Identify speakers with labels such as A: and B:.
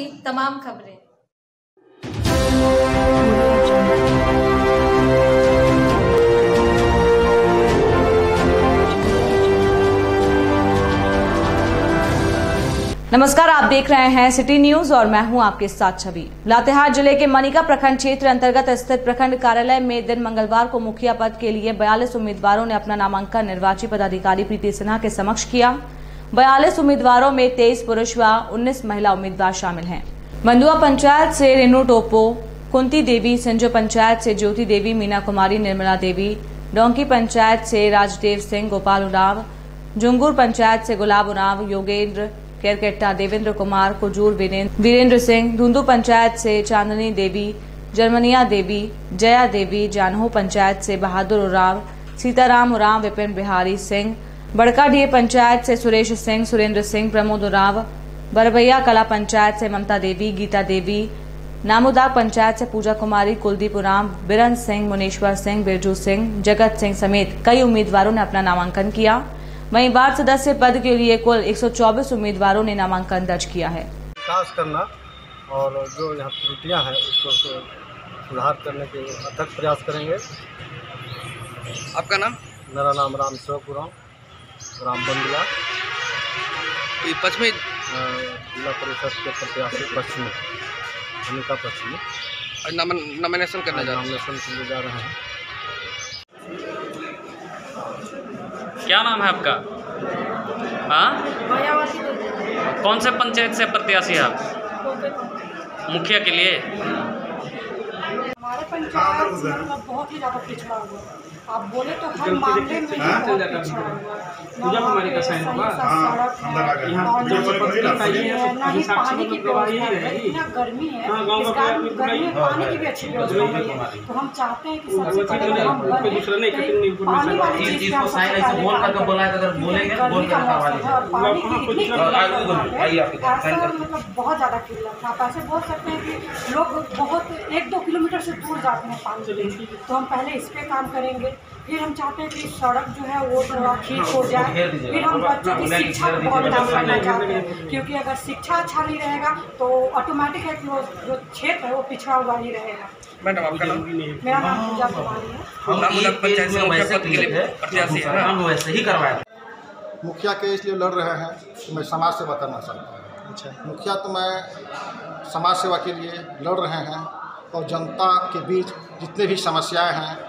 A: की तमाम खबरें।
B: नमस्कार, आप देख रहे हैं सिटी न्यूज़ और मैं हूँ आपके साथ छवि। लातेहार ज़िले के मनिका प्रखंड क्षेत्र अंतर्गत स्थित प्रखंड कार्यालय में दिन मंगलवार को मुखिया पद के लिए बयालीस उम्मीदवारों ने अपना नामांकन निर्वाची पदाधिकारी प्रीति सिन्हा के समक्ष किया। बयालीस उम्मीदवारों में तेईस पुरुष व उन्नीस महिला उम्मीदवार शामिल हैं। मंदुआ पंचायत से रेनू टोपो, कुंती देवी, संजो पंचायत से ज्योति देवी, मीना कुमारी, निर्मला देवी, डोंकी पंचायत से राजदेव सिंह, गोपाल उराव, जुंगूर पंचायत से गुलाब उराव, योगेंद्र केरकेट्टा देवेंद्र कुमार, कुजूर वीरेंद्र सिंह, धुंधु पंचायत से चांदनी देवी, जर्मनिया देवी, जया देवी, जानहो पंचायत से बहादुर उराव, सीताराम उराव, विपिन बिहारी सिंह बड़काडीह पंचायत से सुरेश सिंह सुरेंद्र सिंह प्रमोद उराव बरबैया कला पंचायत से ममता देवी गीता देवी नामुदाग पंचायत से पूजा कुमारी कुलदीप उराम बिरन सिंह मुनेश्वर सिंह बिरजू सिंह जगत सिंह समेत कई उम्मीदवारों ने अपना नामांकन किया। वहीं वार्ड सदस्य पद के लिए कुल 124 उम्मीदवारों ने नामांकन दर्ज किया है।
C: विकास करना और जो यहाँ त्रुटियाँ हैं उसको सुधार करने के अथक प्रयास करेंगे।
D: आपका नाम?
C: मेरा नाम राम सेवपुरम राम बंगला
D: ये पश्चिमी
C: जिला परिषद के प्रत्याशी पश्चिमी भूमिका पश्चिमी।
D: नामन नॉमिनेशन करने जा रहे हैं।
C: नॉमिनेशन के लिए जा रहे हैं।
E: क्या नाम है आपका? हाँ? कौन से पंचायत से प्रत्याशी है आप? मुखिया के लिए?
F: हमारे पंचायत बहुत ही ज़्यादा पिछड़ा हुआ। है। आप बोले तो हर मामले में ही बहुत पिछड़ा हुआ। है। न वहाँ पे सही सा है, ही है, ही पानी की है इतना गर्मी है। गर्मी में पानी की भी अच्छी व्यवस्था है। तो हम चाहते हैं कि का है। की है मतलब बहुत ज़्यादा किल्लत है। आप ऐसे बोल सकते हैं कि लोग बहुत एक दो किलोमीटर से दूर जाते हैं। पानी के लिए तो हम पहले इस पे काम करेंगे फिर हम चाहते हैं कि सड़क जो है वो थोड़ा ठीक हो जाए। फिर हम बच्चों की शिक्षा पर बहुत ध्यान रखना चाहते हैं। क्योंकि अगर शिक्षा अच्छा नहीं रहेगा तो ऑटोमेटिक है कि वो जो क्षेत्र है वो पिछड़ा हुआ ही रहेगा।
D: मैडम आपका नाम?
F: मेरा नाम पूजा कुमारी है।
D: नाम पंचायत से मुखिया के प्रत्याशी है ना
G: वैसे ही करवाया
H: मुखिया के इसलिए लड़ रहे हैं कि मैं समाज सेवा करना चाहता हूँ।
C: अच्छा।
H: मुखिया तो मैं समाज सेवा के लिए लड़ रहे हैं और जनता के बीच जितने भी समस्याएँ हैं